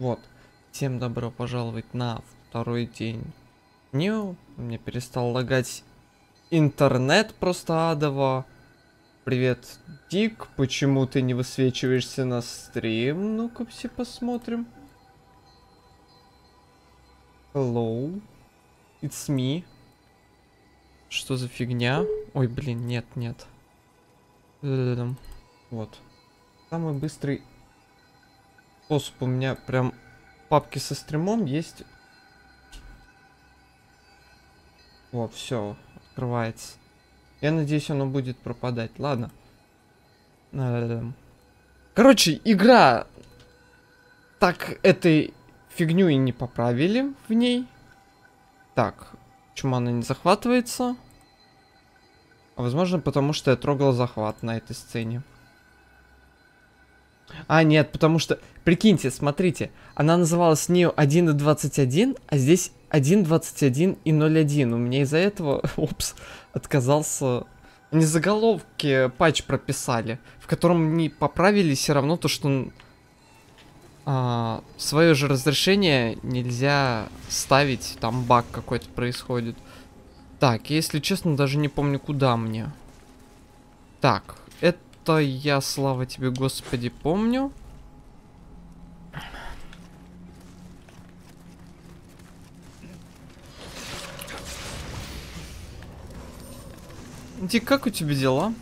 Вот. Всем добро пожаловать на второй день. Нью. Мне перестал лагать интернет просто адово. Привет, Дик. Почему ты не высвечиваешься на стрим? Ну-ка все посмотрим. Hello. It's me. Что за фигня? Ой, блин, нет, нет. Вот. Самый быстрый способ у меня прям папки со стримом есть. Вот, все, открывается. Я надеюсь, оно будет пропадать. Ладно. Эм. Короче, игра так этой фигню и не поправили в ней. Так, почему она не захватывается? А возможно, потому что я трогал захват на этой сцене. А, нет, потому что, прикиньте, смотрите, она называлась не 1.21, а здесь 1.21 и 0.1. У меня из-за этого, опс, отказался... Не заголовки патч прописали, в котором не поправили все равно то, что а, свое же разрешение нельзя ставить, там баг какой-то происходит. Так, если честно, даже не помню, куда мне. Так, это я, слава тебе, Господи, помню. Дик, как у тебя дела?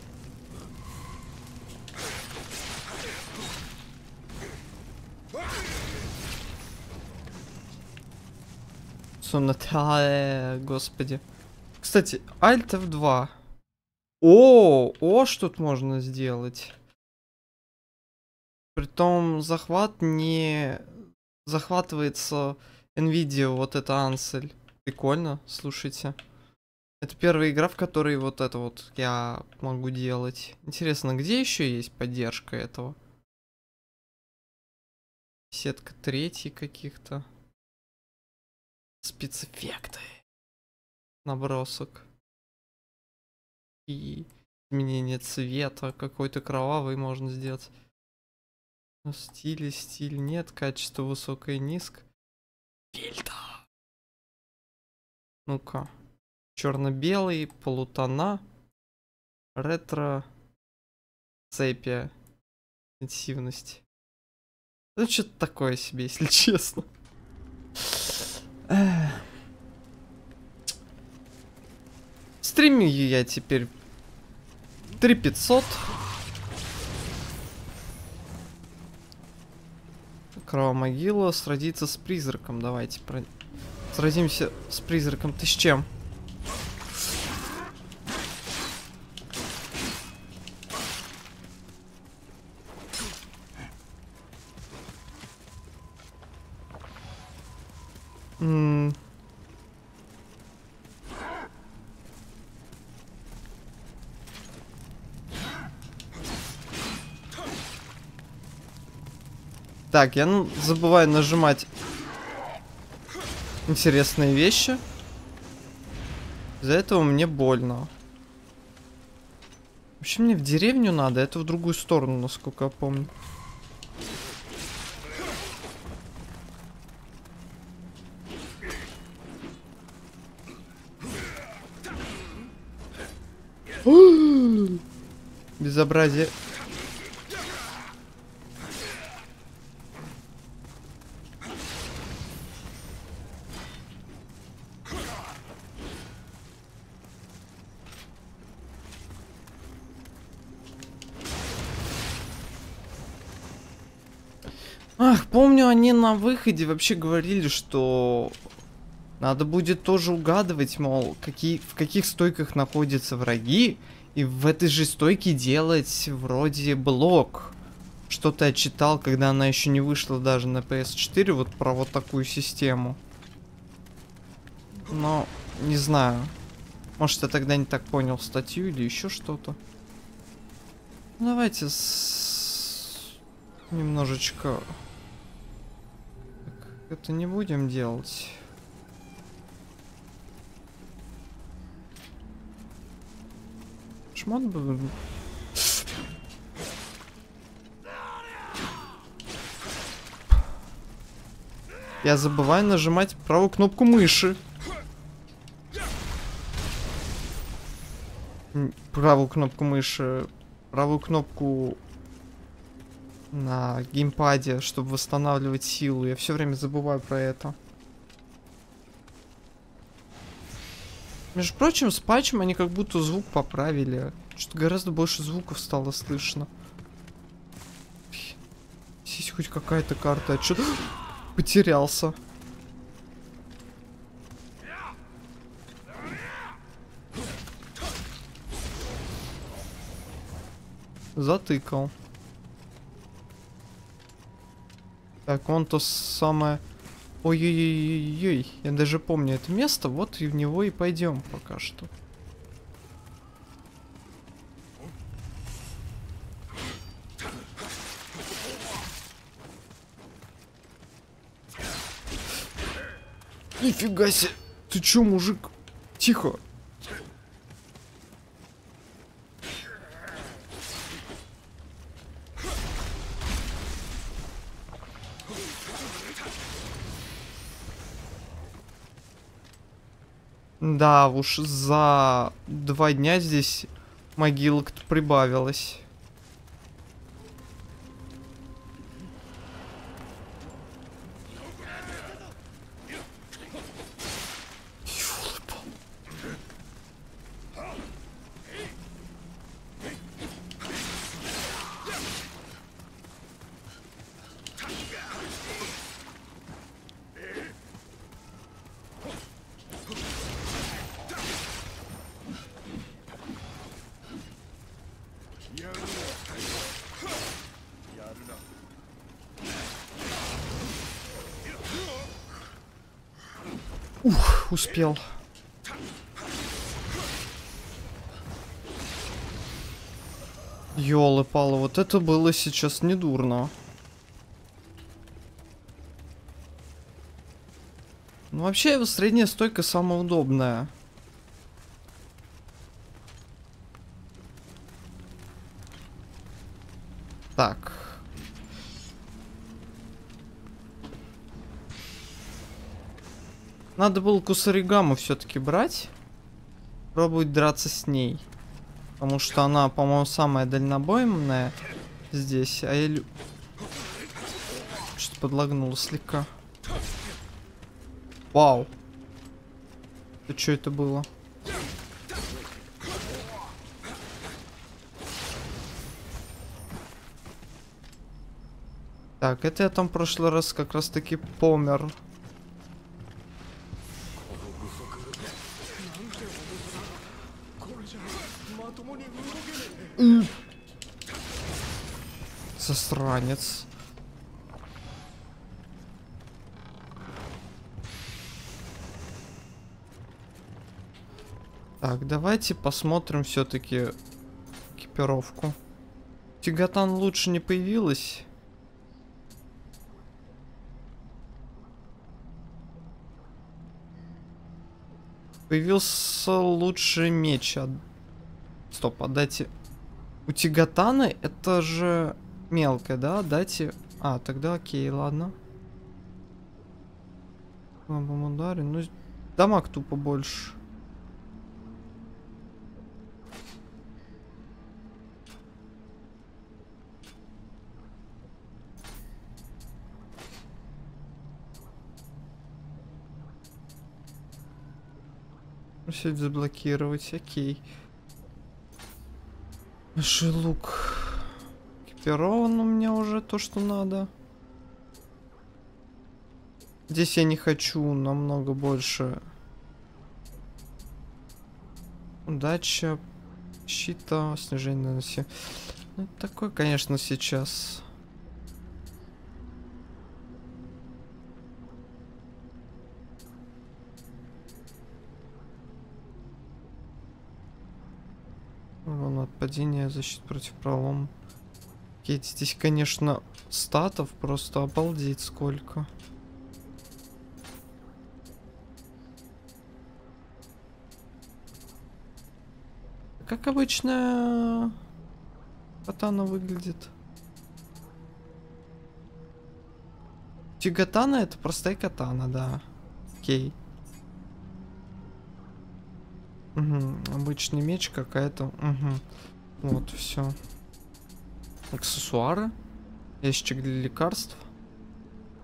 Сонатая, господи. Кстати, Alt F2. О, о, что тут можно сделать. Притом захват не захватывается Nvidia, вот это Ансель. Прикольно, слушайте. Это первая игра, в которой вот это вот я могу делать. Интересно, где еще есть поддержка этого? Сетка третий каких-то. Спецэффекты. Набросок. И изменение цвета. Какой-то кровавый можно сделать. Но стиле, стиль нет. Качество высокое, низко. Фильтр. Ну-ка. Черно-белый, полутона. Ретро. Цепия. Интенсивность. Ну, что-то такое себе, если честно. Стримию я теперь 3500. Кровомогила сразиться с призраком. Давайте сразимся с призраком. Ты с чем? Так, я ну, забываю нажимать интересные вещи. Из-за этого мне больно. Вообще мне в деревню надо, это в другую сторону, насколько я помню. Безобразие. Ах, помню, они на выходе вообще говорили, что надо будет тоже угадывать, мол, какие, в каких стойках находятся враги, и в этой же стойке делать вроде блок. Что-то я читал, когда она еще не вышла даже на PS4, вот про вот такую систему. Но, не знаю. Может, я тогда не так понял статью или еще что-то. Давайте с... немножечко... Это не будем делать. Шмот бы... Я забываю нажимать правую кнопку мыши. Правую кнопку мыши. Правую кнопку на геймпаде, чтобы восстанавливать силу. Я все время забываю про это. Между прочим, с патчем они как будто звук поправили. Что-то гораздо больше звуков стало слышно. Здесь хоть какая-то карта. А чё- Потерялся. Затыкал. Так, он то самое... Ой-ой-ой-ой, я даже помню это место, вот и в него и пойдем пока что. Нифига себе! Ты чё, мужик? Тихо! Да, уж за два дня здесь могилок-то прибавилось. Ёлы-пал. Ух, успел. Ёлы-палы, вот это было сейчас недурно. Ну, вообще, средняя стойка самая удобная. Так. Надо было Кусаригаму все-таки брать. Пробовать драться с ней. Потому что она, по-моему, самая дальнобойная здесь. А я лю... Что-то подлагнуло слегка. Вау. Это что это было? Так, это я там в прошлый раз как раз таки помер. Засранец. Так, давайте посмотрим все-таки экипировку. Тигатан лучше не появилась. Появился лучший меч. Стоп, отдайте. У Тигатаны это же мелкая, да? Дайте. А, тогда окей, ладно. Слабом. Ну, дамаг тупо больше. Все заблокировать, окей. Большой лук. Экипирован у меня уже то, что надо. Здесь я не хочу намного больше. Удача, щита, снижение на все. Ну, такой, конечно, сейчас. Падения, защита против пролома. Окей, здесь, конечно, статов просто обалдеть сколько. Как обычная катана выглядит. Тигатана это простая катана, да. Окей. Угу. Обычный меч какая-то. Угу. Вот, все. Аксессуары. Ящик для лекарств.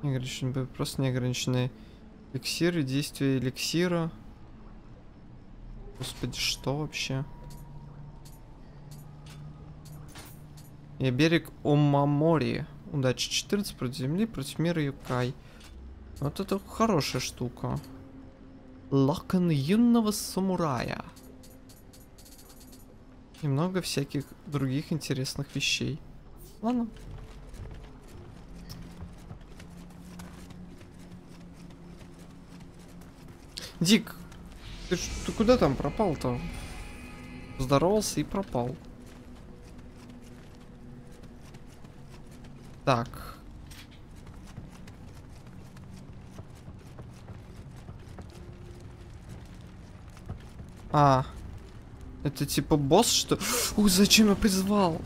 Неограниченные, просто неограниченные эликсиры, действия эликсира. Господи, что вообще? Я берег Омамори. Удача 14 против земли, против мира Юкай. Вот это хорошая штука. Лакон юного самурая. И много всяких других интересных вещей. Ладно. Дик, ты, ты куда там пропал-то? Здоровался и пропал. Так. А. Это типа босс, что... Ух, зачем я призвал?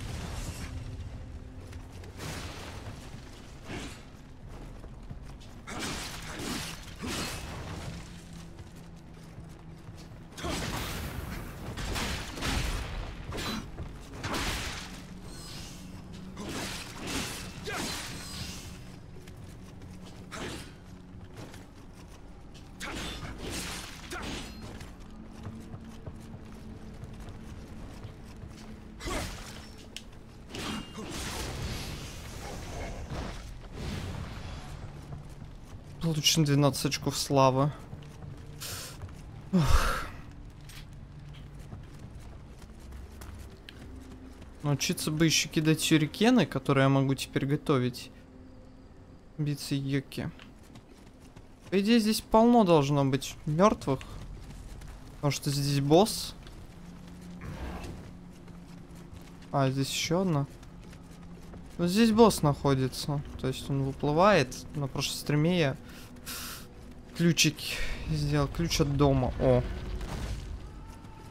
Получим 12 очков славы. Ух. Научиться бы еще кидать сюрикены, которые я могу теперь готовить. Биться йоки. По идее, здесь полно должно быть мертвых. Потому что здесь босс. А, здесь еще одна. Вот здесь босс находится. То есть он выплывает. На прошлом стриме я ключик сделал. Ключ от дома. О.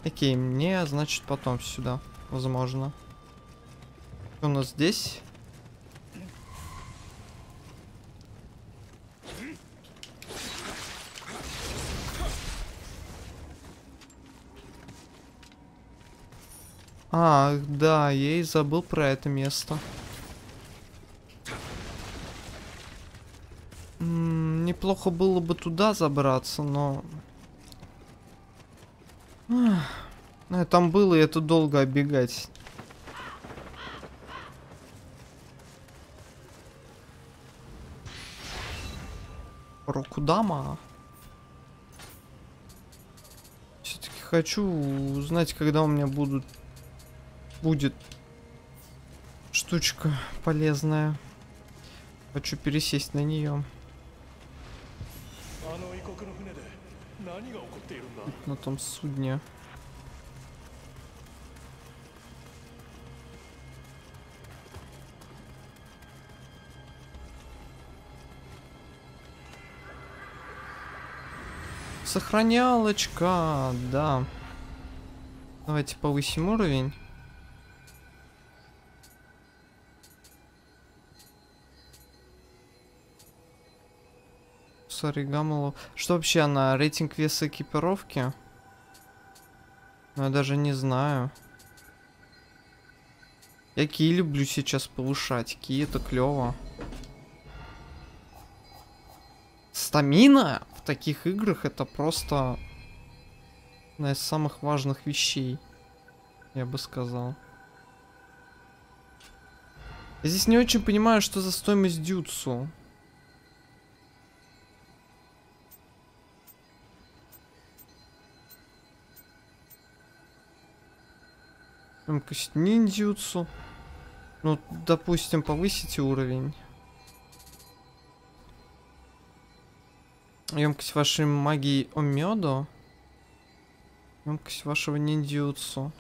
Окей, мне, значит, потом сюда. Возможно. Что у нас здесь? А, да, я и забыл про это место. Неплохо было бы туда забраться, но... Ну, там было, и это долго оббегать. Рокудама. Все-таки хочу узнать, когда у меня будут будет штучка полезная. Хочу пересесть на нее. На том судне. Сохранялочка, да. Давайте повысим уровень. Саригамалу. Что вообще она? Рейтинг веса экипировки? Ну, я даже не знаю. Я ки люблю сейчас повышать. Ки это клево. Стамина в таких играх это просто одна из самых важных вещей. Я бы сказал. Я здесь не очень понимаю, что за стоимость дюцу. Емкость ниндзюцу. Ну, допустим, повысите уровень. Емкость вашей магии Омедо. Емкость вашего ниндзюцу.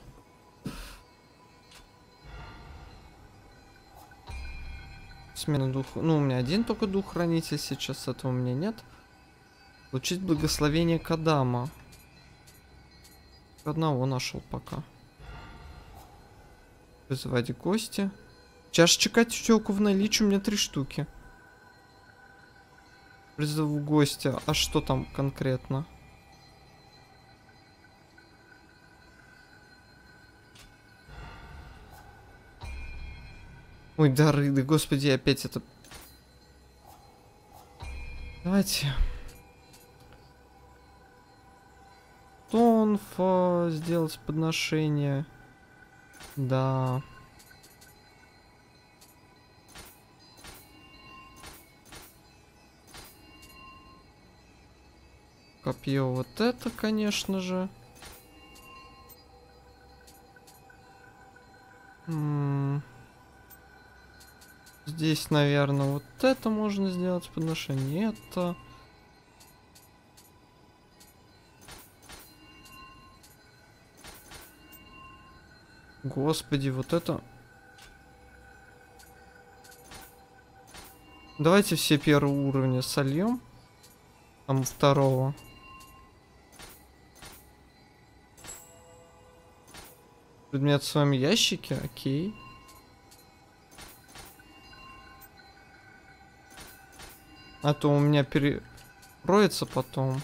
Смена духа. Ну, у меня один только дух хранитель сейчас, этого у меня нет. Получить благословение Кадама. Одного нашел пока. Вызывать гости. Чашечка тетелку в наличии у меня три штуки. Призову гостя. А что там конкретно? Ой, дары, да господи, опять это... Давайте. Тонфа сделать подношение. Да. Копье вот это, конечно же. Здесь, наверное, вот это можно сделать подношение. Это... Господи, вот это... Давайте все первые уровни сольем. Там второго. Предмет в своем ящике, окей. А то у меня перекроется потом.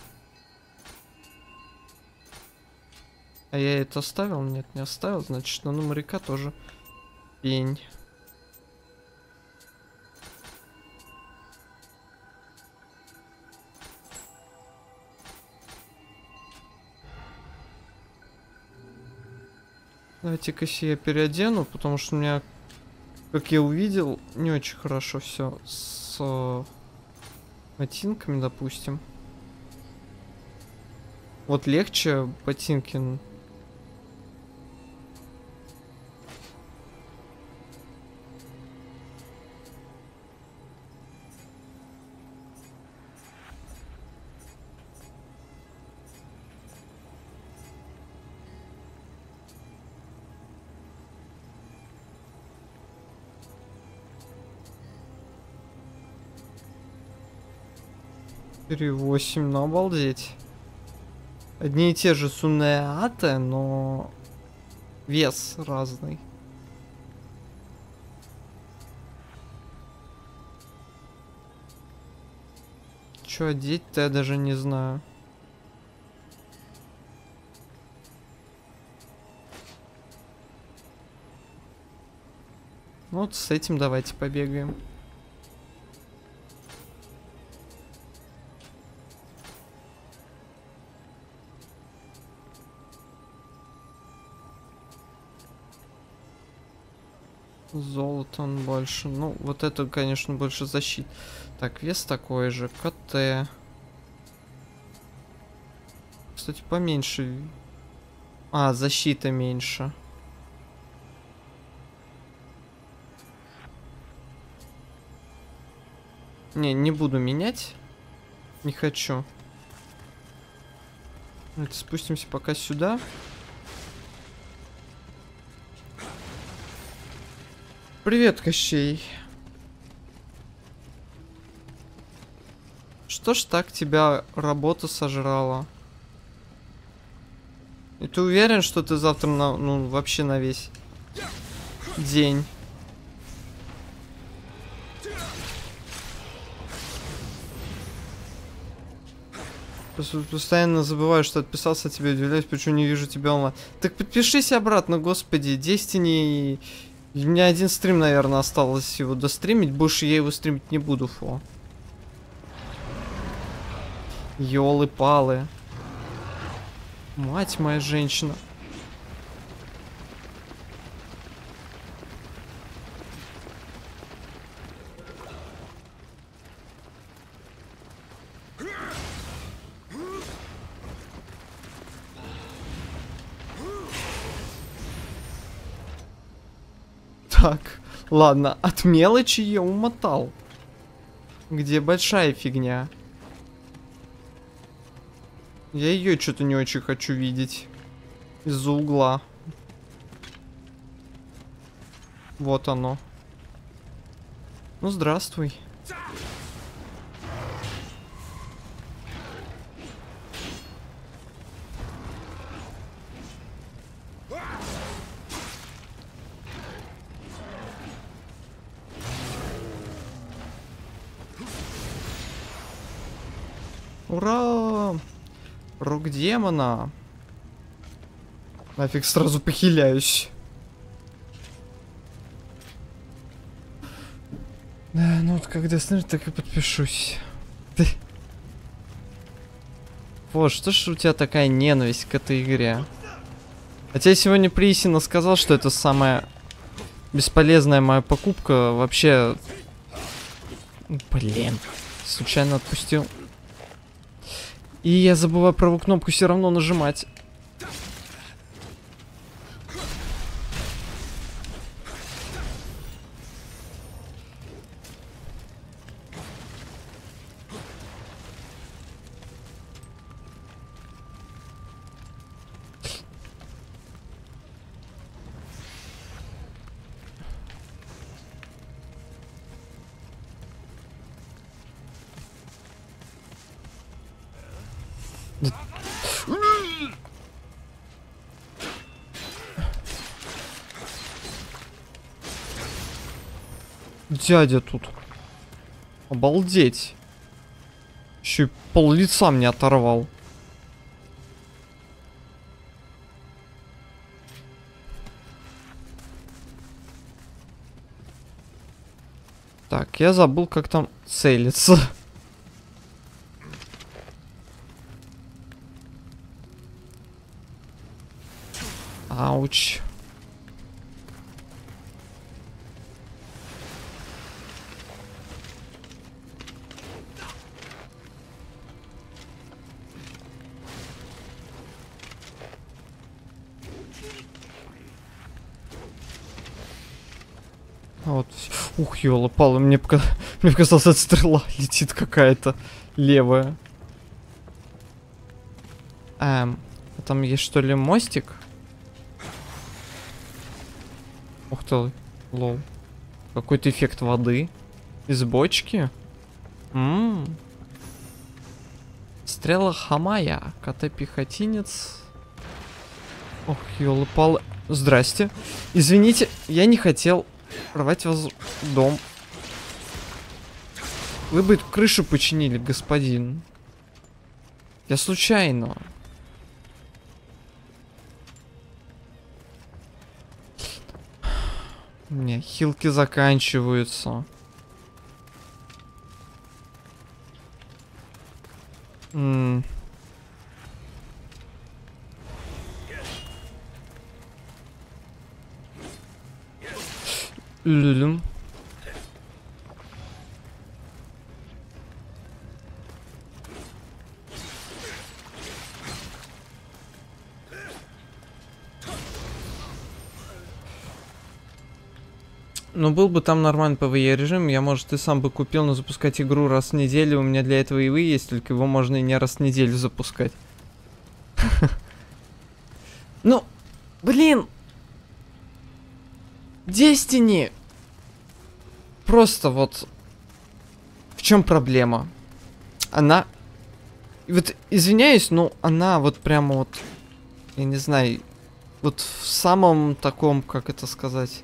А я это оставил? Нет, не оставил. Значит, на моряка тоже пень. Давайте-ка я переодену, потому что у меня, как я увидел, не очень хорошо все с ботинками, допустим. Вот легче ботинки. Четыре восемь, ну обалдеть. Одни и те же сунеаты, но вес разный. Что одеть-то я даже не знаю. Ну вот с этим давайте побегаем. Он больше. Ну, вот это, конечно, больше защит. Так, вес такой же. КТ. Кстати, поменьше. А, защита меньше. Не, не буду менять. Не хочу. Давайте спустимся пока сюда. Привет, Кощей. Что ж так тебя работа сожрала? И ты уверен, что ты завтра на, ну, вообще на весь день? Постоянно забываю, что отписался тебе, удивляюсь, почему не вижу тебя онлайн. Так подпишись обратно, господи, Destiny у меня один стрим, наверное, осталось его достримить. Больше я его стримить не буду, фу. Ёлы-палы. Мать моя женщина. Так, ладно, от мелочи я умотал. Где большая фигня? Я ее что-то не очень хочу видеть. Из-за угла. Вот оно. Ну, здравствуй. Ура! Рук демона. Нафиг сразу похиляюсь. Да, ну вот когда смотрю, так и подпишусь. Ты... Вот, что ж у тебя такая ненависть к этой игре? Хотя я сегодня Присина сказал, что это самая бесполезная моя покупка. Вообще... Блин. Случайно отпустил. И я забываю правую кнопку все равно нажимать. Дядя тут. Обалдеть. Еще и пол лица мне оторвал. Так, я забыл, как там целиться. Ауч. Вот. Ух, ёла пала, мне, пока... мне показалось, от стрела летит какая-то левая. Эм, а там есть что ли мостик? Ух ты, лол. Какой-то эффект воды. Из бочки. Ммм. Стрела Хамая. КТ-пехотинец. Ох, ёлы палы. Здрасте. Извините, я не хотел рвать вас дом. Вы бы крышу починили, господин. Я случайно. Хилки заканчиваются. Ну, был бы там нормальный PvE режим, я, может, и сам бы купил, но запускать игру раз в неделю, у меня для этого и вы есть, только его можно и не раз в неделю запускать. Ну, блин! Destiny! Просто вот... В чем проблема? Она... Вот, извиняюсь, но она вот прямо вот... Я не знаю... Вот в самом таком, как это сказать...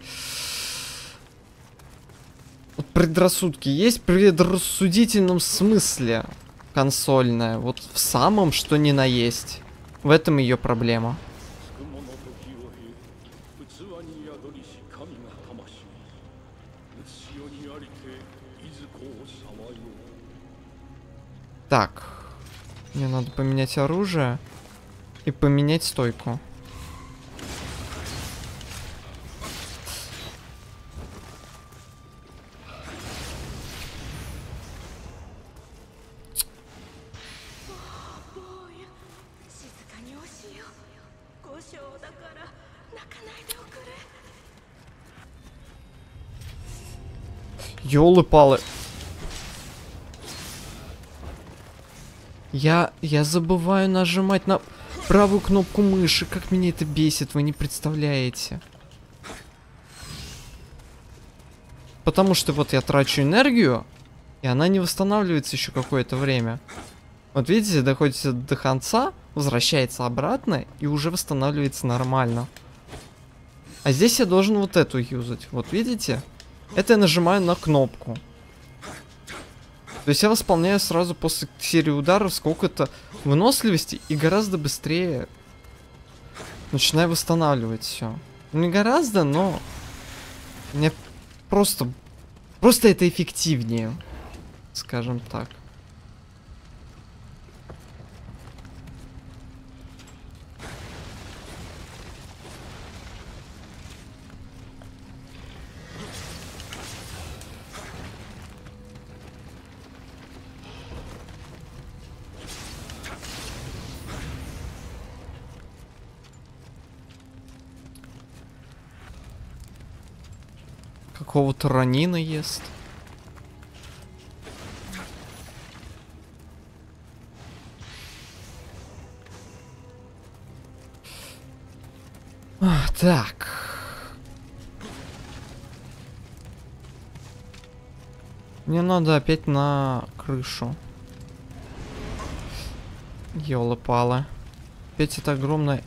Вот предрассудки есть в предрассудительном смысле консольная. Вот в самом, что ни на есть. В этом ее проблема. Так. Мне надо поменять оружие и поменять стойку. Ёлы-палы. Я, я забываю нажимать на правую кнопку мыши. Как меня это бесит, вы не представляете. Потому что вот я трачу энергию, и она не восстанавливается еще какое-то время. Вот видите, доходите до конца, возвращается обратно и уже восстанавливается нормально. А здесь я должен вот эту юзать. Вот видите? Это я нажимаю на кнопку. То есть я восполняю сразу после серии ударов сколько-то выносливости и гораздо быстрее начинаю восстанавливать все. Не гораздо, но мне просто, просто это эффективнее, скажем так. Какого-то ранина ест. А, так. Мне надо опять на крышу. Ёлы-палы. Опять это огромное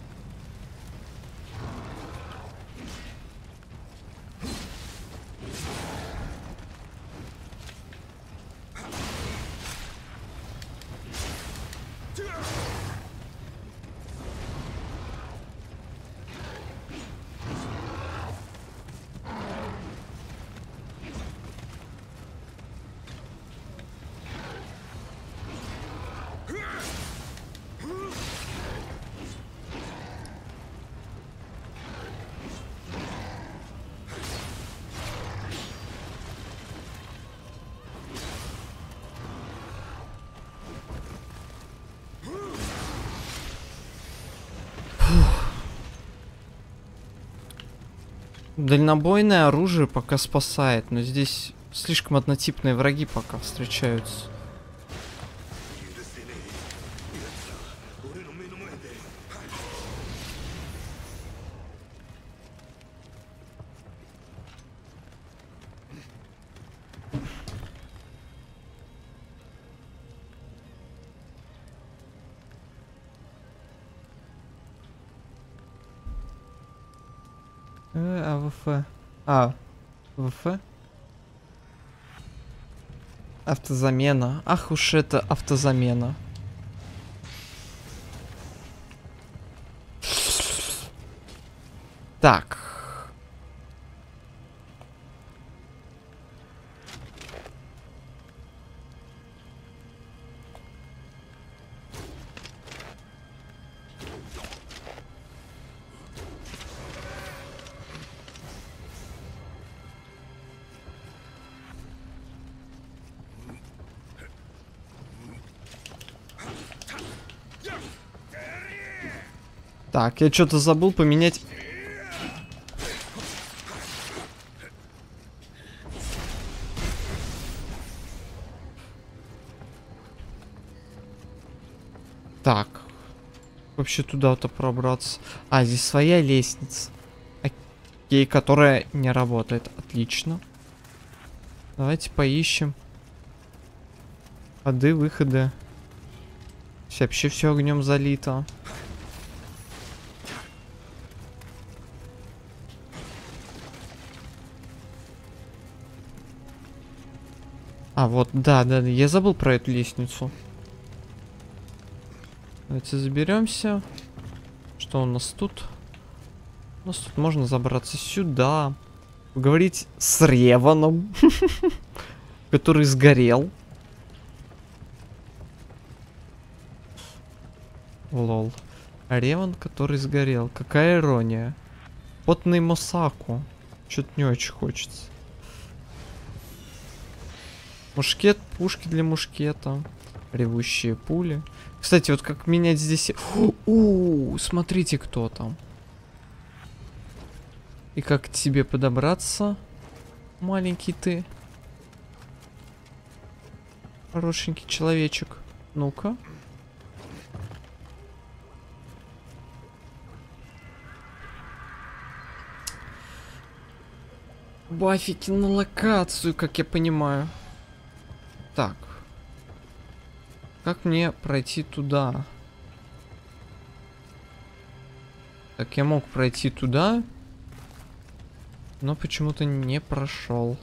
Дальнобойное оружие пока спасает, но здесь слишком однотипные враги пока встречаются. Автозамена. Ах уж это автозамена. Так. Так, я что-то забыл поменять. Так. Вообще туда-то пробраться. А, здесь своя лестница. Окей, которая не работает. Отлично. Давайте поищем. Ходы, выходы. Вообще все огнем залито. А, вот, да, да, я забыл про эту лестницу. Давайте заберемся. Что у нас тут? У нас тут можно забраться сюда. Поговорить с Реваном. Который сгорел. Лол. Реван, который сгорел. Какая ирония. Потный Мосаку. Что-то не очень хочется. Мушкет, пушки для мушкета. Ревущие пули. Кстати, вот как менять здесь... У, смотрите, кто там. И как к тебе подобраться, маленький ты. Хорошенький человечек. Ну-ка. Бафики на локацию, как я понимаю. Так. Как мне пройти туда? Так, я мог пройти туда, но почему-то не прошел.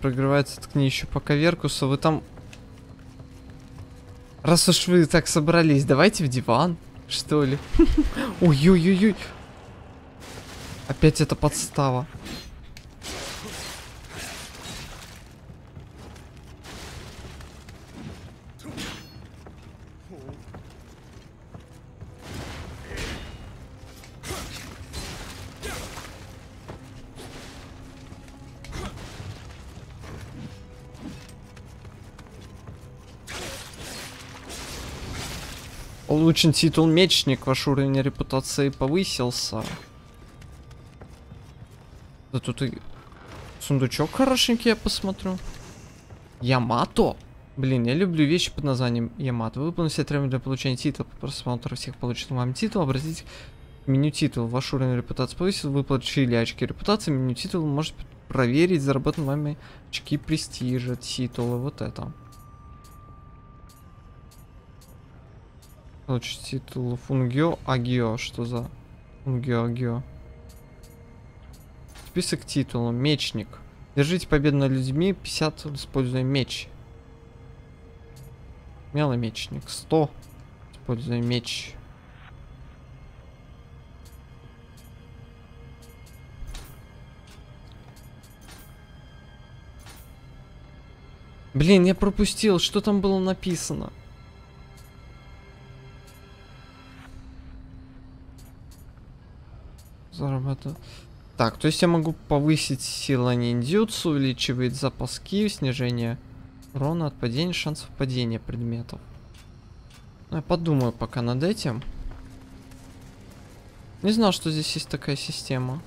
Прогревается, ткни еще по коверкусу. Вы там Раз уж вы так собрались, давайте в диван, что ли. Ой-ой-ой-ой. Опять эта подстава. Получен титул мечник, ваш уровень репутации повысился. Да тут и сундучок хорошенький, я посмотрю. Ямато? Блин, я люблю вещи под названием Ямато. Выполните все требования для получения титула. По просмотру всех полученных вами титул, обратитесь к меню титул. Ваш уровень репутации повысил, вы получили очки репутации. Меню титул может проверить заработанные вами очки престижа, титула, вот это. Получить титул Фунгио Агио. Что за Фунгио Агио? Список титулов. Мечник. Держите победу над людьми. 50, используя меч. Смелый мечник. 100. Используя меч. Блин, я пропустил, что там было написано. Зарабатываю. Так, то есть я могу повысить силу ниндзюцу, увеличивает запас ки, снижение урона от падения, шансов падения предметов. Ну, я подумаю пока над этим. Не знал, что здесь есть такая система.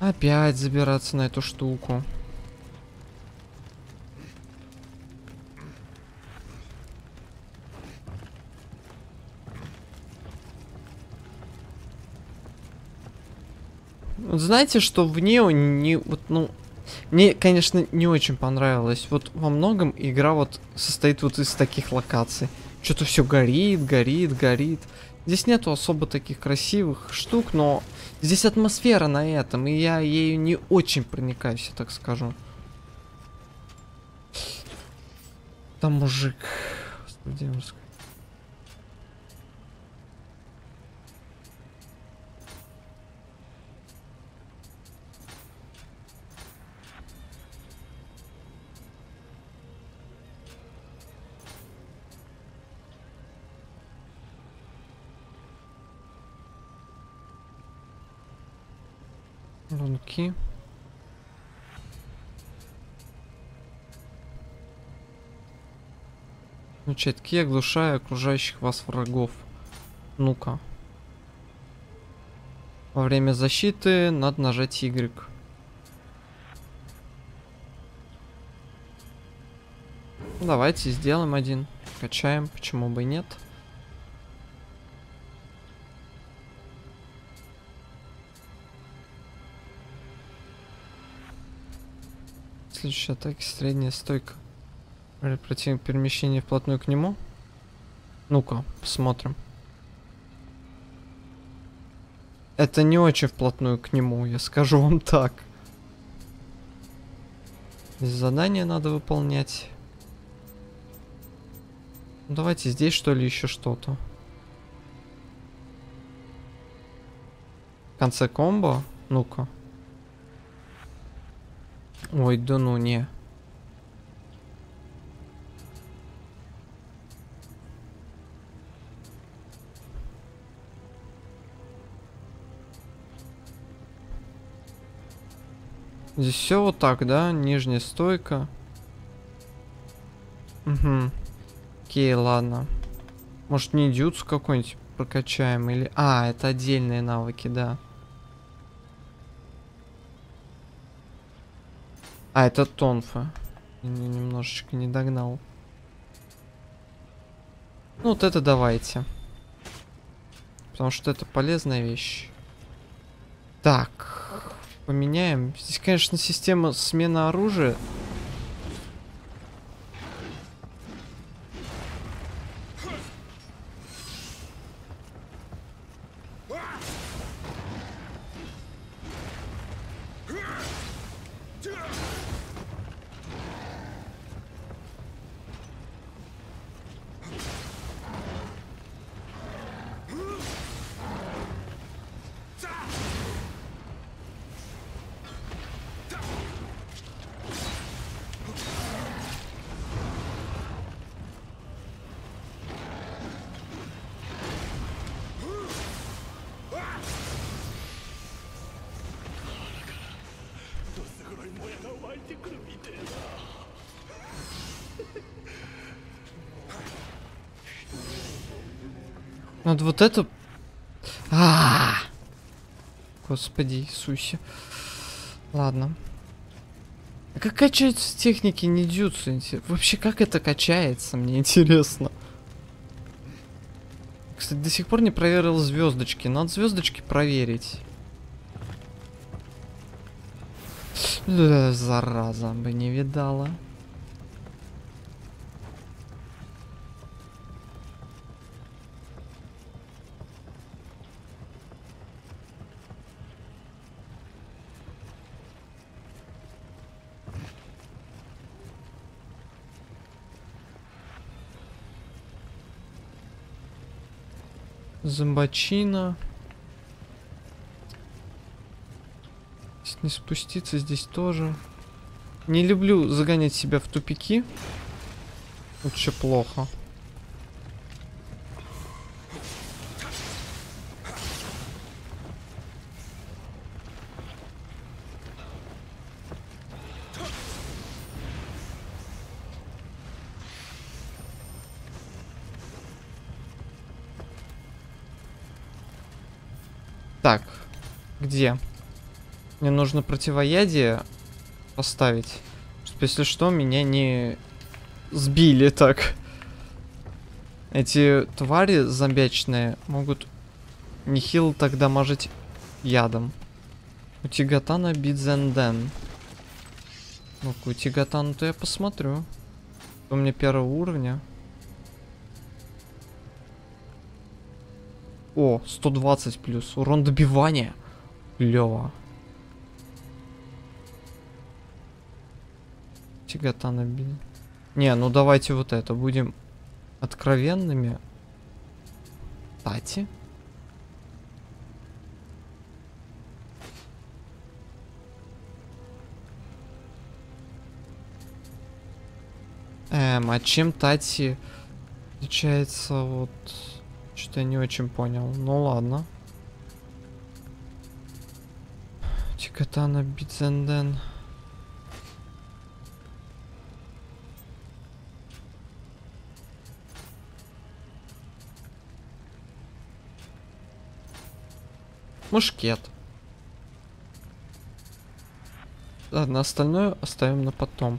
Опять забираться на эту штуку. Вот знаете, что в Нео не... Вот, ну, мне, конечно, не очень понравилось. Вот во многом игра вот состоит вот из таких локаций. Что-то все горит, горит, горит. Здесь нету особо таких красивых штук, но здесь атмосфера на этом, и я ею не очень проникаюсь, я так скажу. Там мужик. Господи, Рунки. Значит, оглушая окружающих вас врагов. Ну-ка. Во время защиты надо нажать Y. Давайте сделаем один. Качаем, почему бы и нет. Следующая атака, средняя стойка. Противник перемещение вплотную к нему. Ну-ка, посмотрим. Это не очень вплотную к нему, я скажу вам так. Задание надо выполнять. Ну, давайте здесь что ли еще что-то. В конце комбо? Ну-ка. Ой, да ну не. Здесь все вот так, да? Нижняя стойка. Угу. Окей, ладно. Может, не дюц какой-нибудь прокачаем? Или... А, это отдельные навыки, да. А, это Тонфа. Немножечко не догнал. Ну, вот это давайте. Потому что это полезная вещь. Так. Поменяем. Здесь, конечно, система смены оружия Надо вот это... А, Господи Иисусе. Ладно. А как качаются техники не дются? Вообще, как это качается, мне интересно. Кстати, до сих пор не проверил звездочки. Надо звездочки проверить. Зараза, бы не видала. Зомбачина. Здесь не спуститься, здесь тоже. Не люблю загонять себя в тупики. Лучше плохо. Так, где? Мне нужно противоядие поставить. Чтобы, если что, меня не сбили так. Эти твари зомбячные могут нехило так дамажить ядом. У Тигатана Бидзенден. Ну-ка, у Тигатана-то я посмотрю. У меня первого уровня. О, 120 плюс. Урон добивания. Лево. Тигатана бил. Не, ну давайте вот это. Будем откровенными. Тати. Эм, а чем Тати отличается вот... Что-то я не очень понял. Ну ладно. Чикатана Битзенден. Мушкет. Ладно, остальное оставим на потом.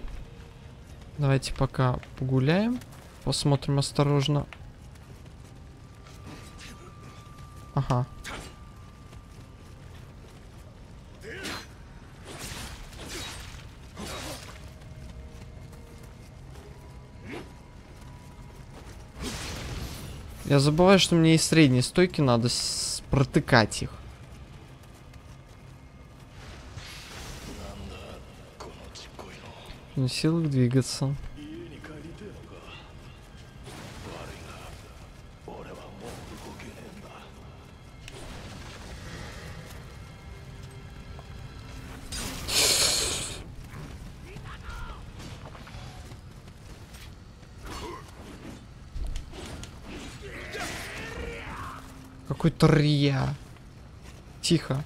Давайте пока погуляем. Посмотрим осторожно. Ага. Я забываю, что мне и средние стойки надо протыкать их. Силах двигаться. Рия. Тихо.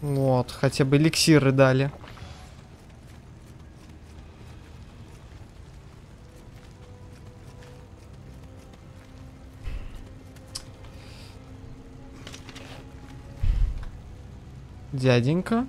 Вот, хотя бы эликсиры дали. Дяденька.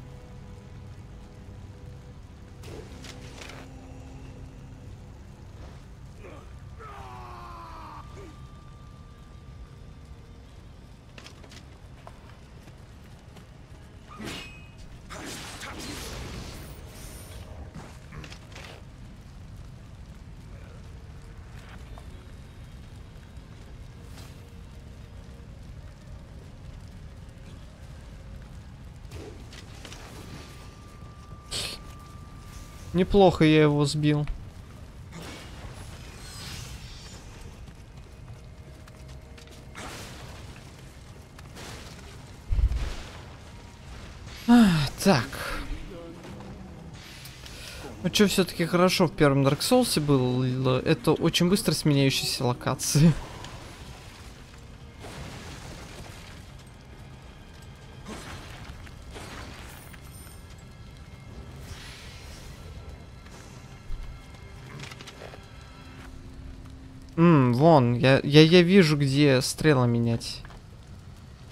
Неплохо я его сбил. А, так. Ну что все-таки хорошо в первом Dark Souls было, это очень быстро сменяющиеся локации. Вон, я, я, я вижу, где стрела менять.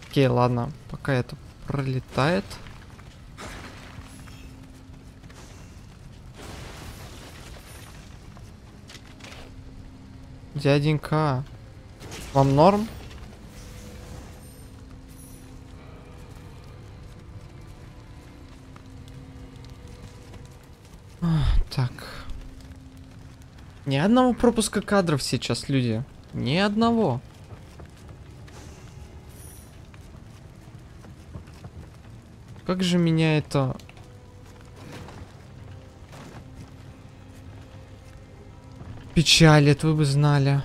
Окей, ладно, пока это пролетает. Дяденька, вам норм? Так. Ни одного пропуска кадров сейчас, люди. Ни одного. Как же меня это... Печалит, вы бы знали.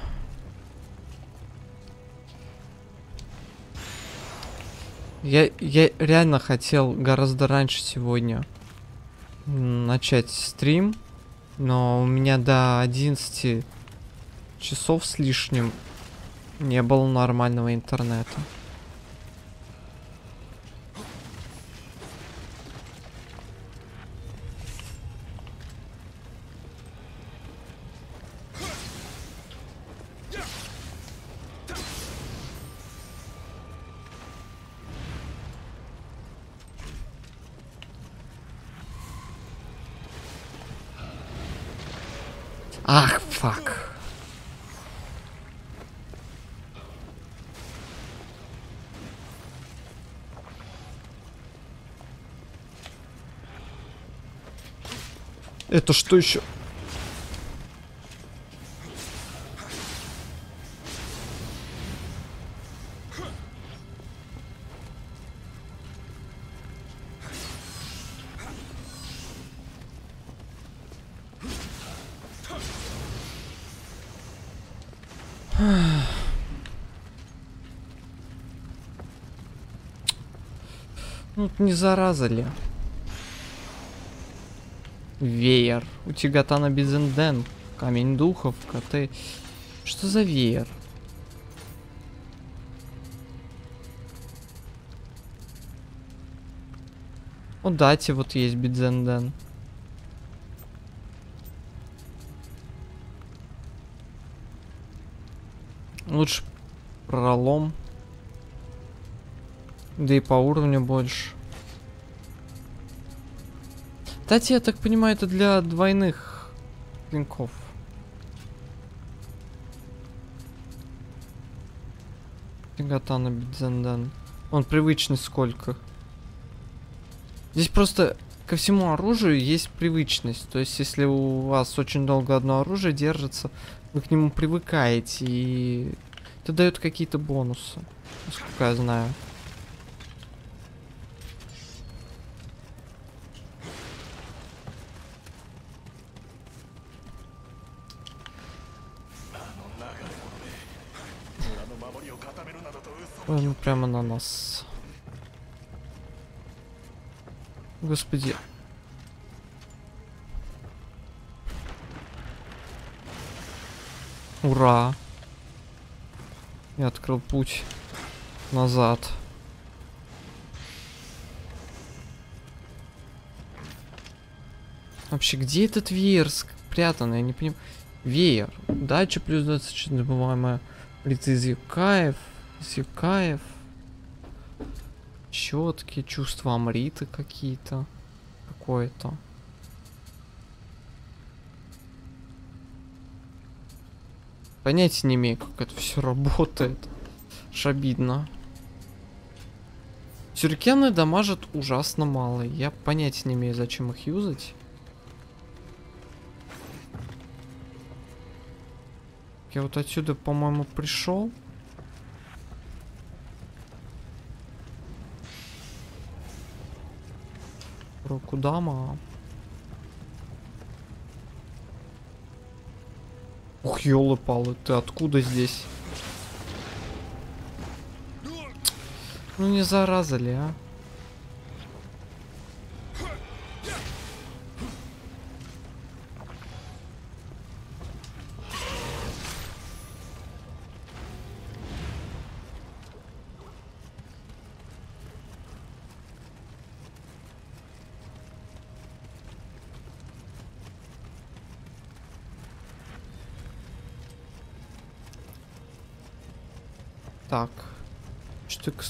Я, я реально хотел гораздо раньше сегодня начать стрим, но у меня до 11 часов с лишним не было нормального интернета. Это что еще? Ну, не зараза ли? Веер. У Тигатана Бизенден. Камень духов, коты. Что за веер? У Дати вот есть Бидзенден. Лучше пролом. Да и по уровню больше. Кстати, я так понимаю, это для двойных клинков. Гатана Бидзендан. Он привычный сколько. Здесь просто ко всему оружию есть привычность. То есть, если у вас очень долго одно оружие держится, вы к нему привыкаете, и это дает какие-то бонусы, насколько я знаю. Ой, ну прямо на нас. Господи. Ура! Я открыл путь назад. Вообще, где этот веер спрятан? Я не понимаю. Веер. Дача плюс 24 добываемая кайф. Зикаев. Четкие чувства Амриты какие-то. Какое-то. Понятия не имею, как это все работает. Шабидно. Сюрикены дамажат ужасно мало. Я понятия не имею, зачем их юзать. Я вот отсюда, по-моему, пришел. Рокудама. Ух, елы-палы, ты откуда здесь? Ну не зараза ли, а?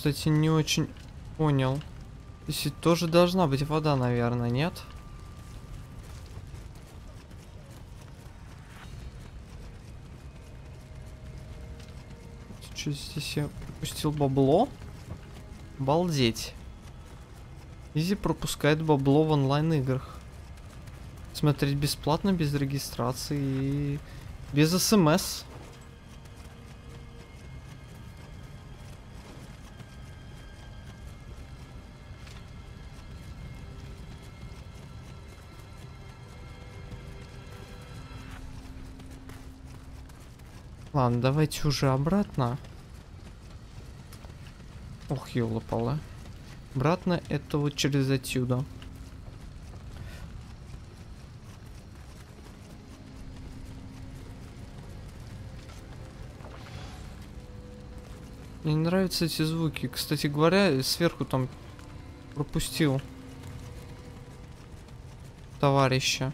Кстати, не очень понял. Здесь тоже должна быть вода, наверное, нет? Что здесь я пропустил бабло? Балдеть. Изи пропускает бабло в онлайн играх. Смотреть бесплатно, без регистрации и без смс. Ладно, давайте уже обратно. Ох, ёлопала. Обратно это вот через отсюда. Мне не нравятся эти звуки. Кстати говоря, сверху там пропустил товарища.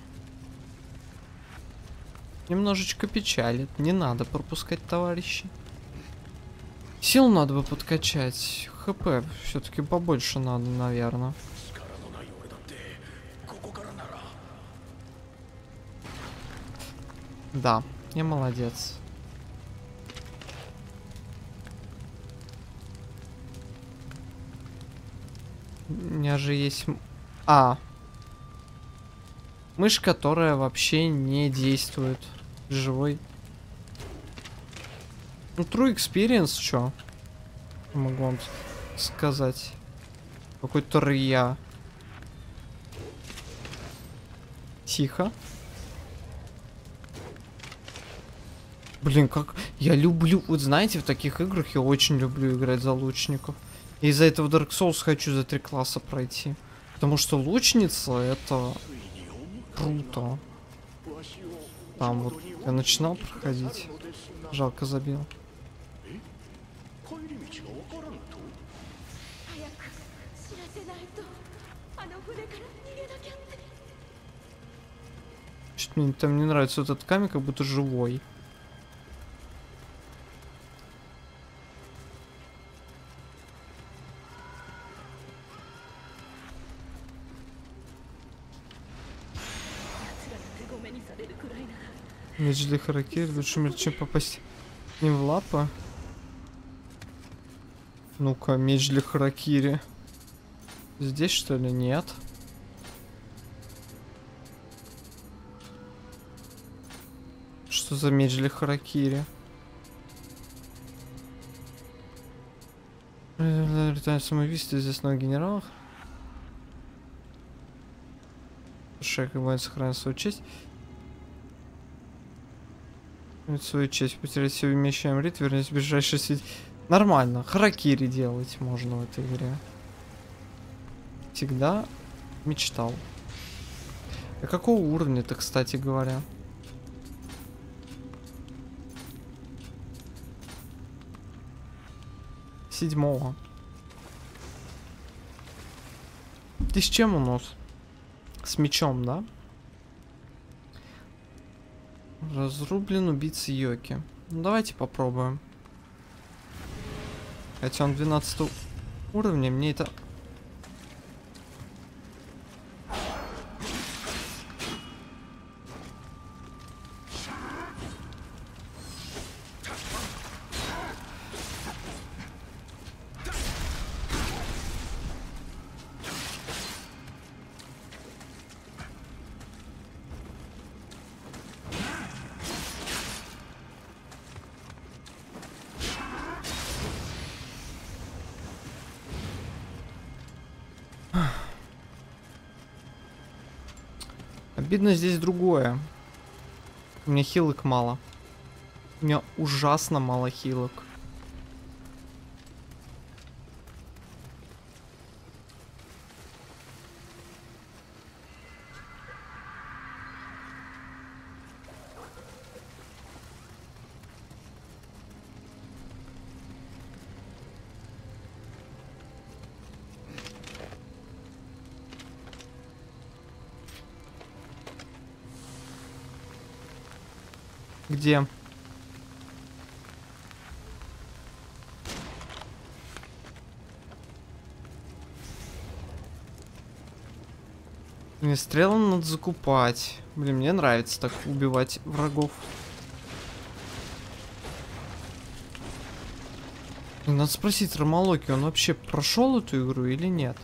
Немножечко печалит. Не надо пропускать товарищей. Сил надо бы подкачать. ХП все-таки побольше надо, наверное. Да, я молодец. У меня же есть... А. Мышь, которая вообще не действует. Живой. Ну, True Experience, чё? Могу вам сказать. Какой-то рья. Тихо. Блин, как... Я люблю... Вот знаете, в таких играх я очень люблю играть за лучников. И из-за этого Dark Souls хочу за три класса пройти. Потому что лучница это круто. Там вот я начинал проходить. Жалко забил. Что-то мне там не нравится этот камень, как будто живой. Для Харакири лучше меч, чем попасть не в лапы. Ну-ка, меч для Харакири. Здесь что ли? Нет. Что за меч для Харакири? Ритуальное самоубийство известного генерала. Шаг и сохранить свою честь. Свою честь потерять все вмещаем Амрит, вернись в ближайший свет. Нормально. Харакири делать можно в этой игре. Всегда мечтал. А какого уровня-то, кстати говоря? Седьмого. Ты с чем у нас? С мечом, да? Разрублен убийца Йоки. Ну, давайте попробуем. Хотя он 12 уровня, мне это Обидно здесь другое. У меня хилок мало. У меня ужасно мало хилок. где. Мне стрелы надо закупать. Блин, мне нравится так убивать врагов. Надо спросить Ромолоки, он вообще прошел эту игру или нет?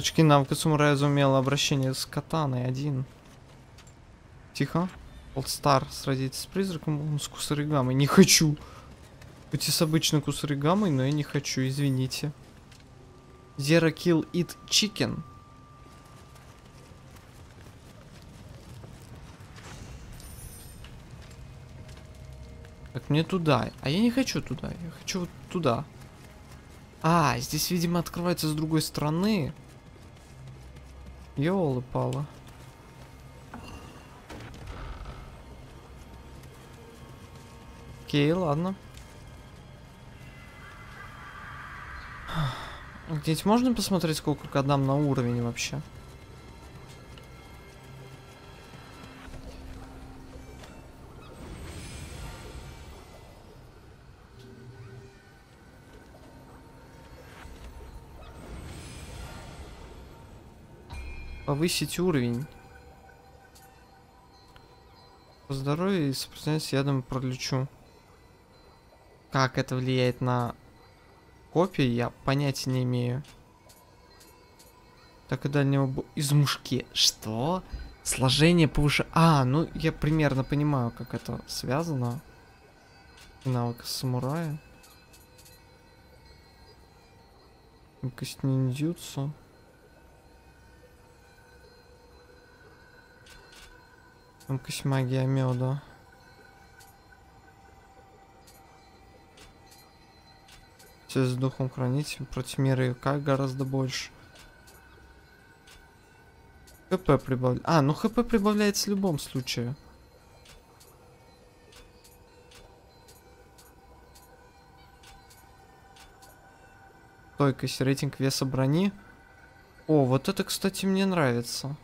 Очки навыка самурая заумела обращение с катаной один. Тихо. Олдстар сразится с призраком, он с кусаригамой. Не хочу. Хоть и с обычной кусаригамой, но я не хочу, извините. Zero kill eat chicken. Так, мне туда. А я не хочу туда. Я хочу вот туда. А, здесь, видимо, открывается с другой стороны. Ёлы пала. Окей, ладно. Где-нибудь можно посмотреть, сколько кадам на уровень вообще? Повысить уровень. По здоровью и сопротивляюсь ядом пролечу. Как это влияет на копии, я понятия не имею. Так и дальнего из мушки. Что? Сложение повыше... А, ну я примерно понимаю, как это связано. Навык самурая. Кость ниндзюцу. Емкость магия меда. Все с духом хранить против мира как гораздо больше. ХП прибавляется. А, ну ХП прибавляется в любом случае. Стойкость, рейтинг веса брони. О, вот это, кстати, мне нравится.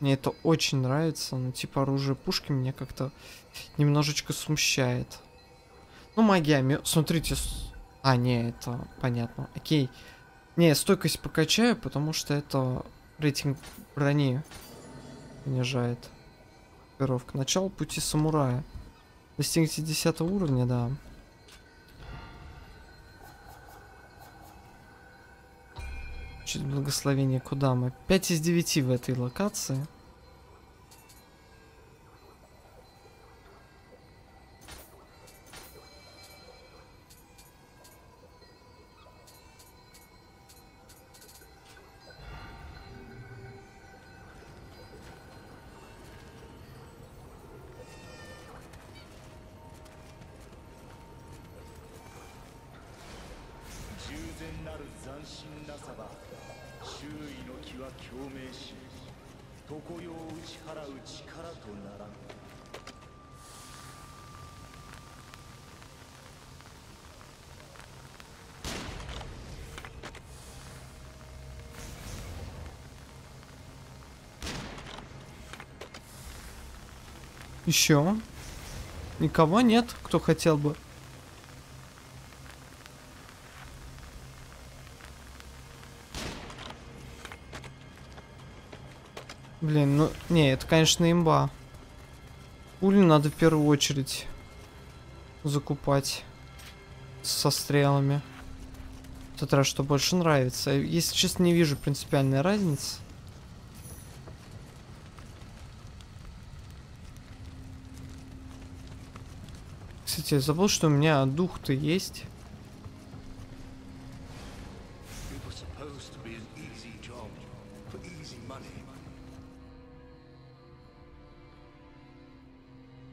Мне это очень нравится, но типа оружие пушки меня как-то немножечко смущает. Ну, магия, смотрите. А, не, это понятно. Окей. Не, стойкость покачаю, потому что это рейтинг брони понижает. Пировка. Начало пути самурая. Достигните 10 уровня, да. Чуть благословение куда мы? 5 из 9 в этой локации. Еще? Никого нет, кто хотел бы? Блин, ну, не, это, конечно, имба. Пули надо в первую очередь закупать со стрелами. Тот раз, что больше нравится. Если честно, не вижу принципиальной разницы. Кстати, я забыл, что у меня дух-то есть.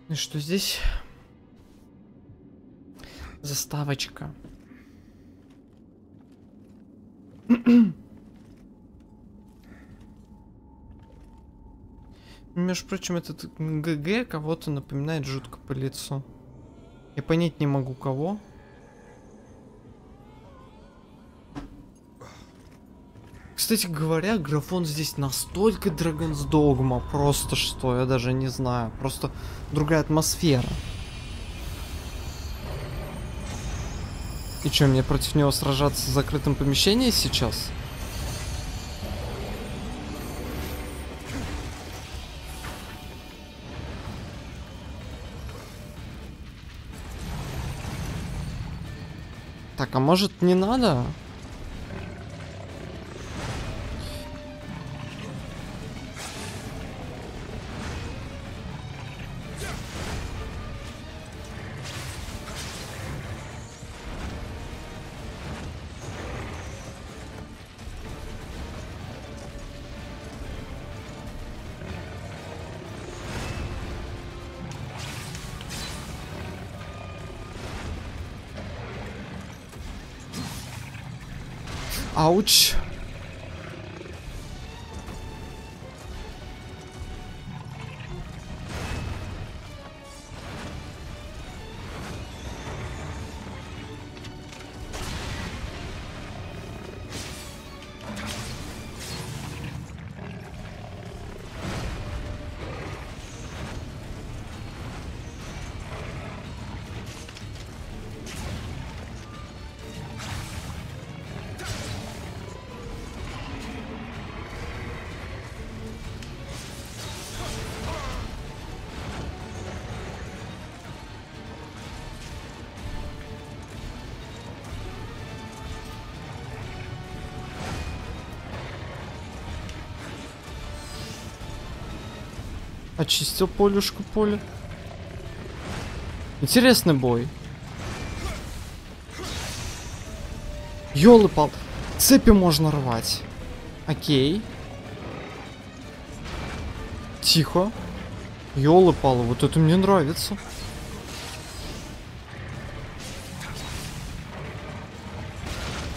И что здесь? Заставочка. Между прочим, этот ГГ кого-то напоминает жутко по лицу. Я понять не могу кого. кстати говоря, графон здесь настолько Dragon's Dogma, просто что, я даже не знаю. Просто другая атмосфера. И что, мне против него сражаться в закрытом помещении сейчас? Так, а может не надо? Ауч. Очистил полюшку поле. Интересный бой. Ёлы-пал. Цепи можно рвать. Окей. Тихо. Ёлы-палы, вот это мне нравится.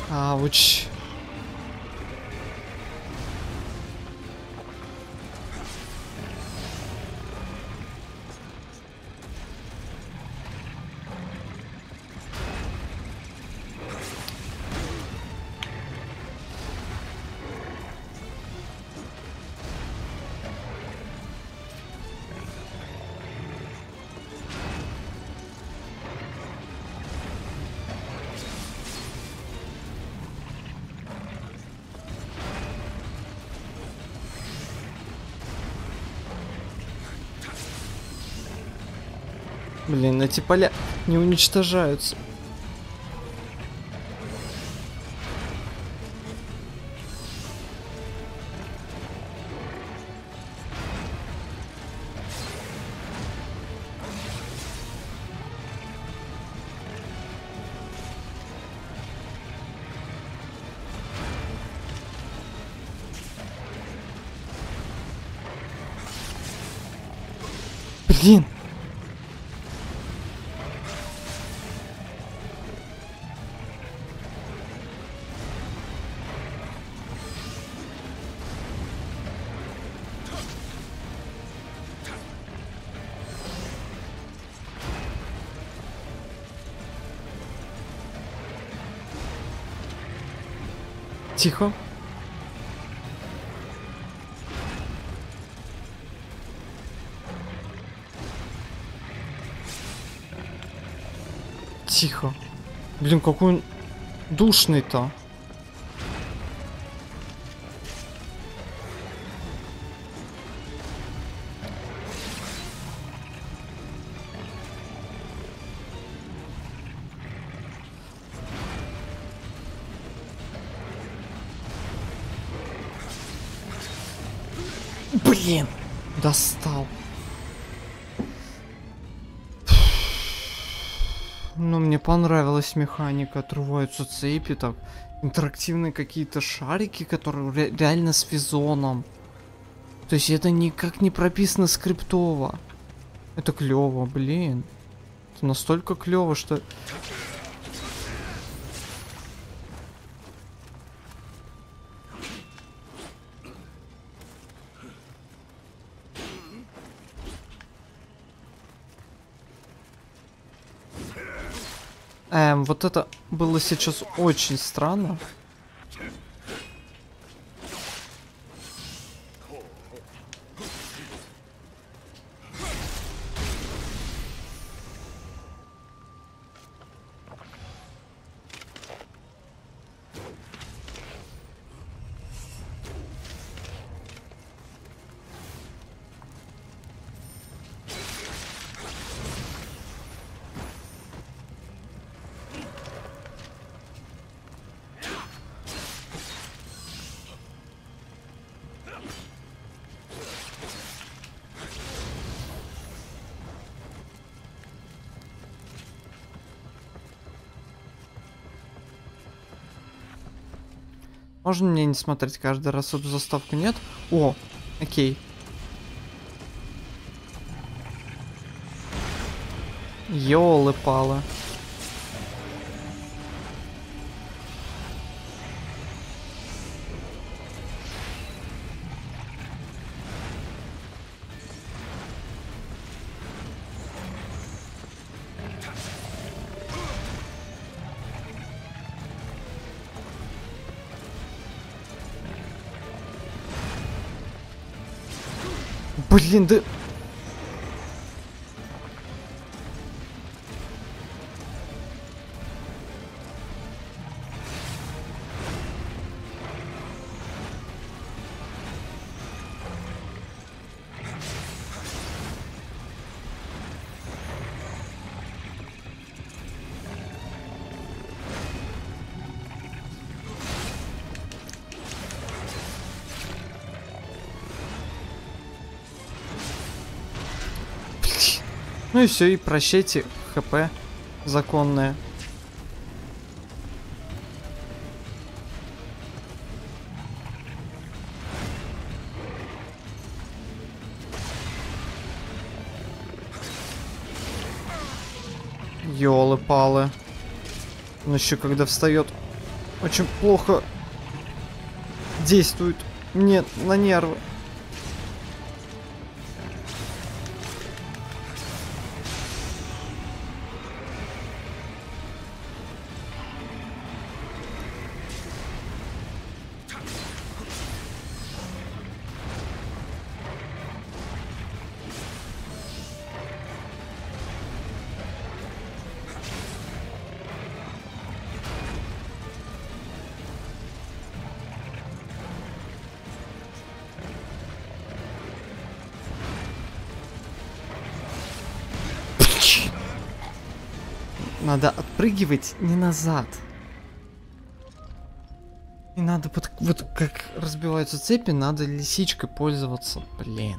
Ауч. Эти поля не уничтожаются. Тихо. Тихо. Блин, какой он душный-то. Достал. Ну, мне понравилась механика, отрываются цепи, так, интерактивные какие-то шарики, которые ре реально с физоном. То есть это никак не прописано скриптово. Это клево, блин. Это настолько клево, что Эм, вот это было сейчас очень странно. Можно мне не смотреть каждый раз эту заставку? Нет? О, окей. Ёлы-палы. Блин, да... Ну и все, и прощайте хп законное. Ёлы-палы. Он еще когда встает, очень плохо действует мне на нервы. Отпрыгивать не назад. И надо вот, вот как разбиваются цепи, надо лисичкой пользоваться. Блин.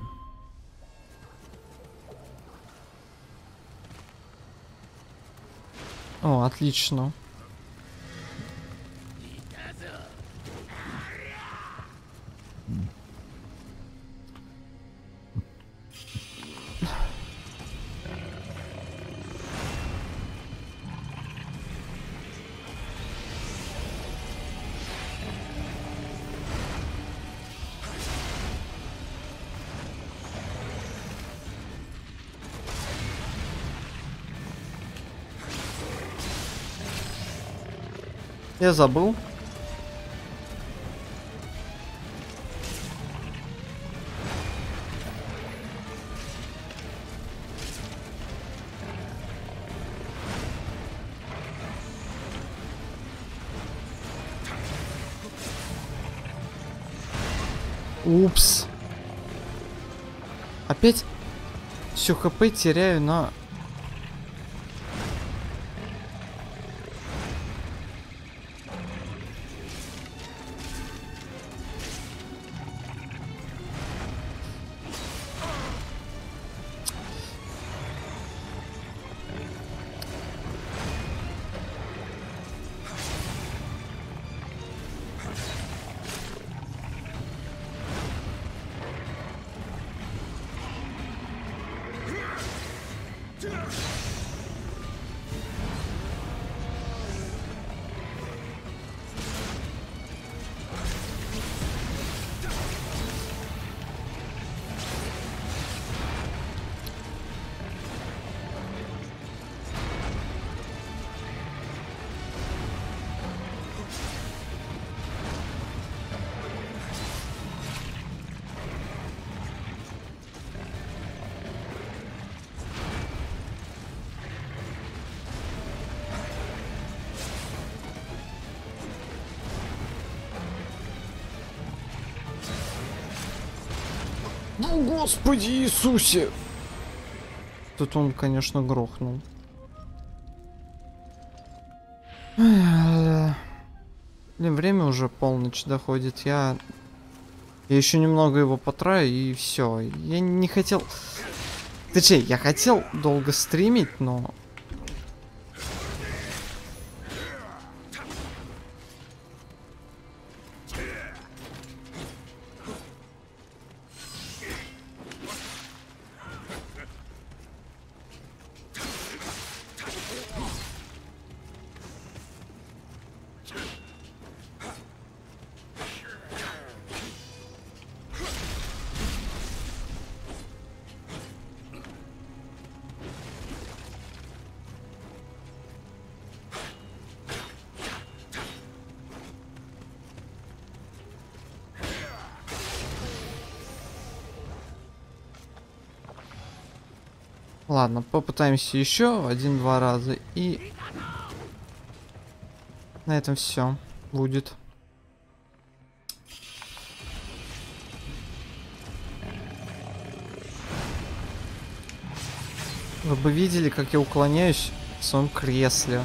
О, отлично. Я забыл. Упс. Опять все хп теряю на Господи Иисусе! Тут он, конечно, грохнул. Блин, время уже полночь доходит. Я... Я еще немного его потраю и все. Я не хотел... Точнее, я хотел долго стримить, но Ладно, попытаемся еще один-два раза и на этом все будет. Вы бы видели, как я уклоняюсь в своем кресле.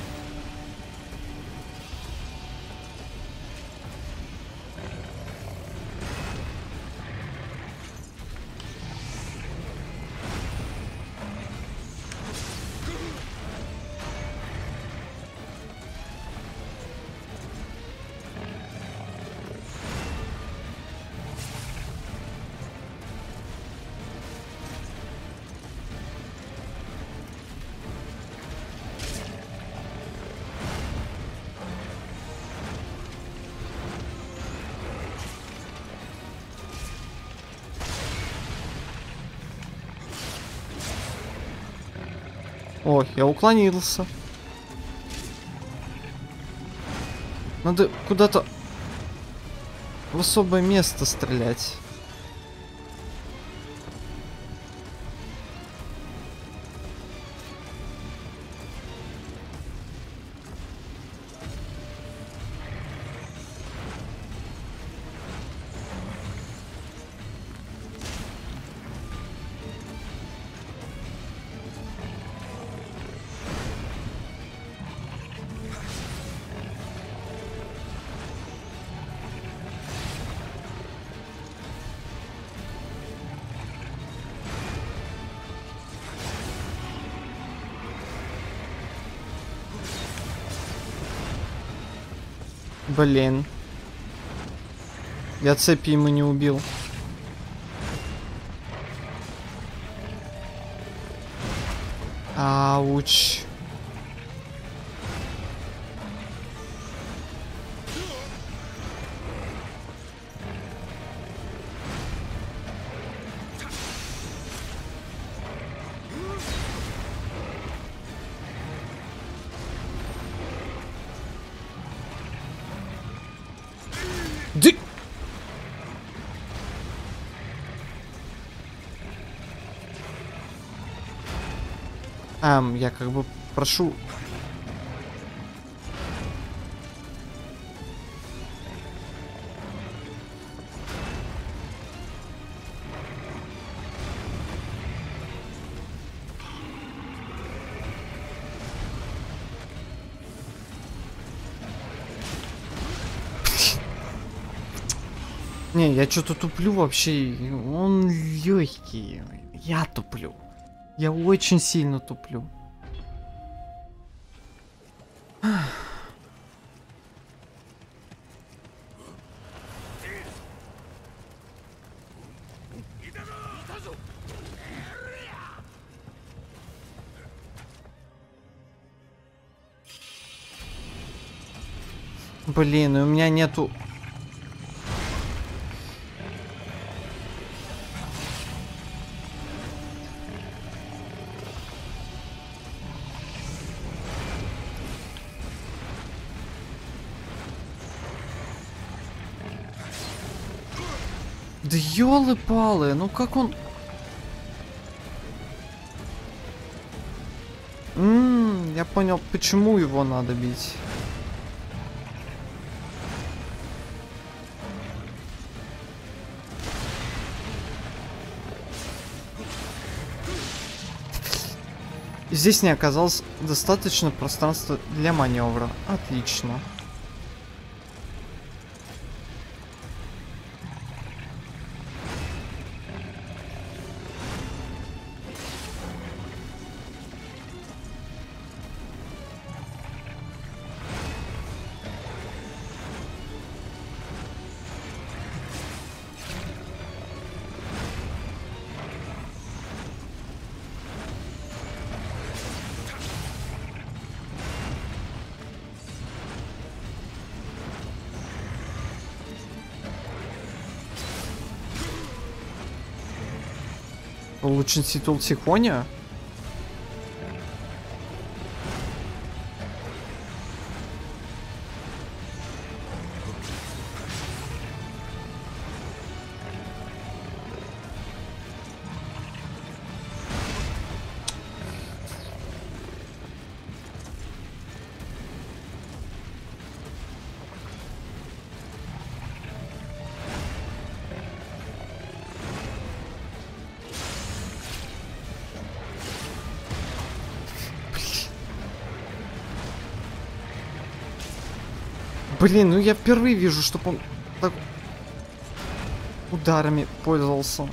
Уклонился. Надо куда-то в особое место стрелять. Блин. Я цепи ему не убил. Ауч. Ам, я как бы прошу... Не, я что-то туплю вообще. Он легкий. Я туплю. Я очень сильно туплю. Блин, и у меня нету ёлы-палы, ну как он... Ммм, я понял, почему его надо бить. Здесь не оказалось достаточно пространства для маневра. Отлично. Улучшить титул Тихоня? Блин, ну я впервые вижу, чтобы он так ударами пользовался.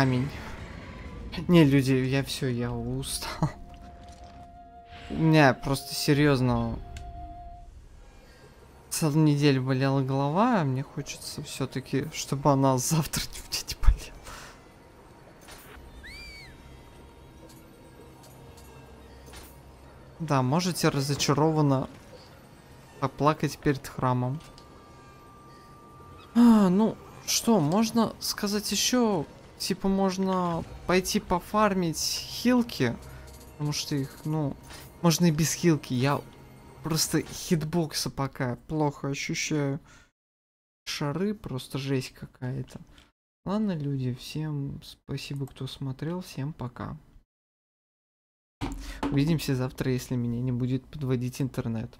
Камень. Не, люди, я все, я устал. У меня просто серьезно целую неделю болела голова, а мне хочется все-таки, чтобы она завтра мне не болела. Да, можете разочарованно поплакать перед храмом. А, ну, что, можно сказать еще, типа, можно пойти пофармить хилки, потому что их, ну, можно и без хилки, я просто хитбокса пока плохо ощущаю. Шары, просто жесть какая-то. Ладно, люди, всем спасибо, кто смотрел, всем пока. Увидимся завтра, если меня не будет подводить интернет.